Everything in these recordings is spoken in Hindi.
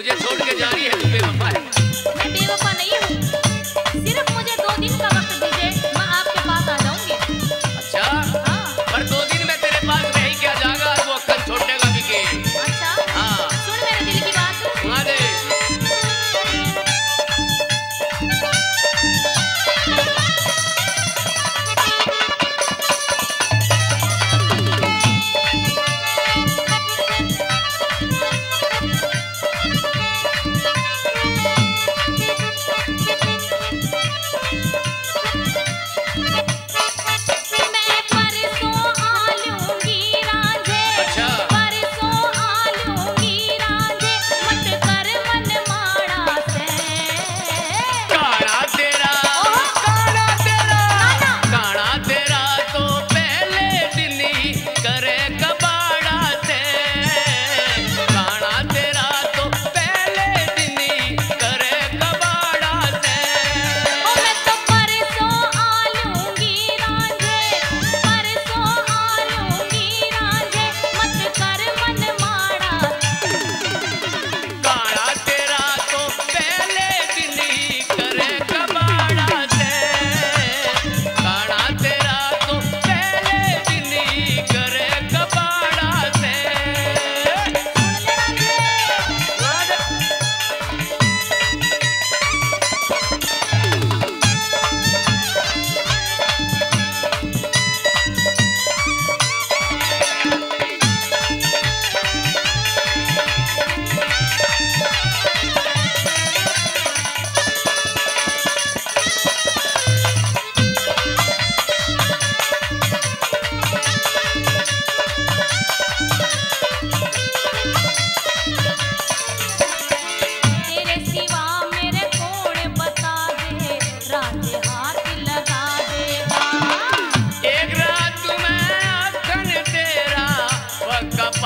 मुझे छोड़ के जा रही है तू बेवफा है। मैं बेवफा नहीं हूँ।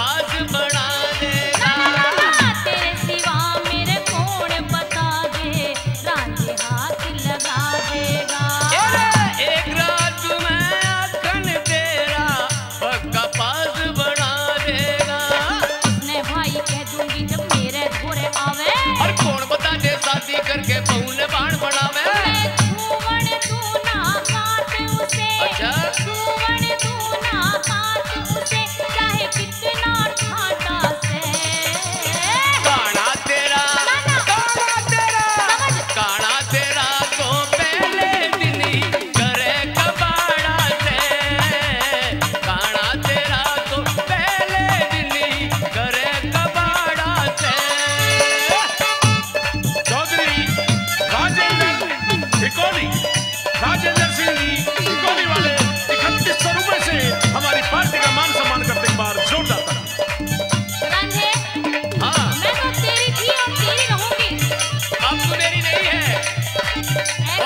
बाज बड़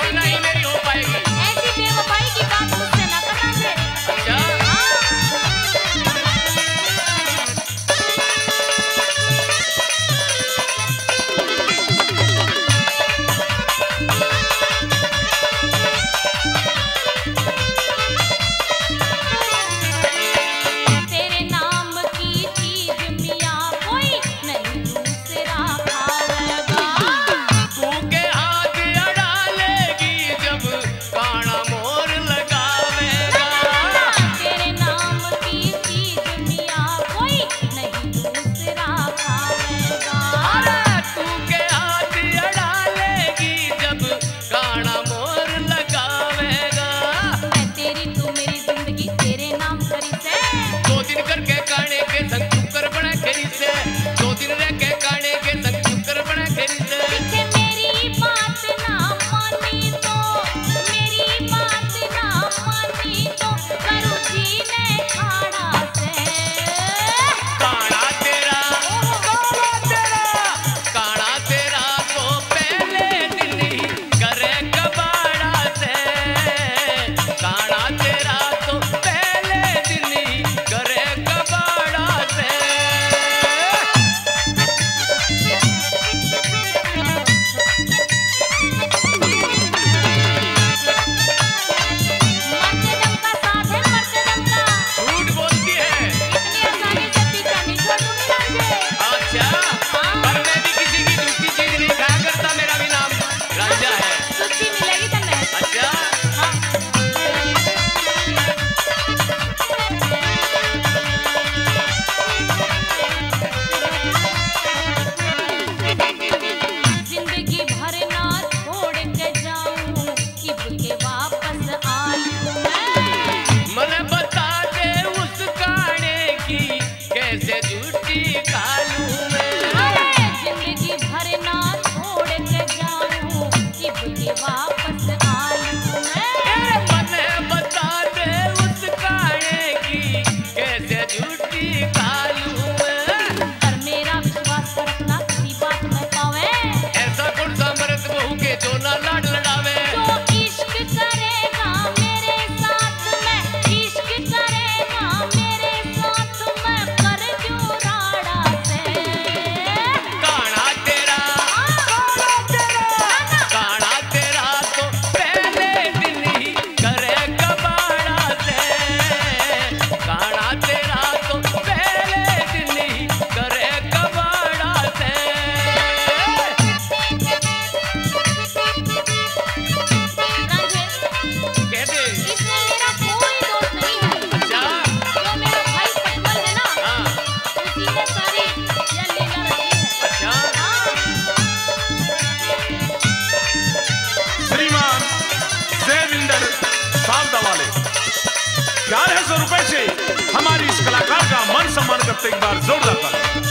Tonight. चार सौ रुपए से हमारी इस कलाकार का मन सम्मान करते एक बार जोरदार